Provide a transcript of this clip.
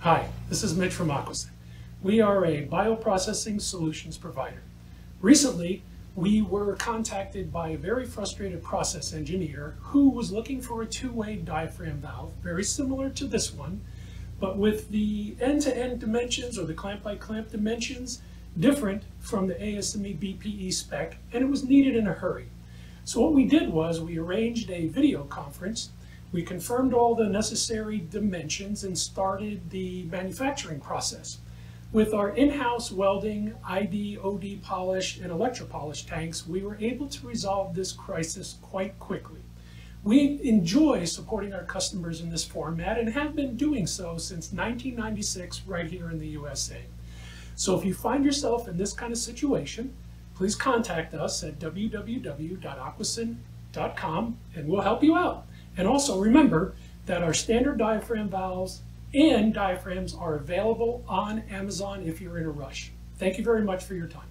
Hi, this is Mitch from Aquasyn. We are a bioprocessing solutions provider. Recently, we were contacted by a very frustrated process engineer who was looking for a two-way diaphragm valve, very similar to this one, but with the end-to-end dimensions or the clamp-by-clamp dimensions different from the ASME BPE spec, and it was needed in a hurry. So what we did was we arranged a video conference we confirmed all the necessary dimensions and started the manufacturing process. With our in-house welding, ID, OD polish, and electropolish tanks, we were able to resolve this crisis quite quickly. We enjoy supporting our customers in this format and have been doing so since 1996 right here in the USA. So if you find yourself in this kind of situation, please contact us at www.aquasyn.com and we'll help you out. And also remember that our standard diaphragm valves and diaphragms are available on Amazon if you're in a rush. Thank you very much for your time.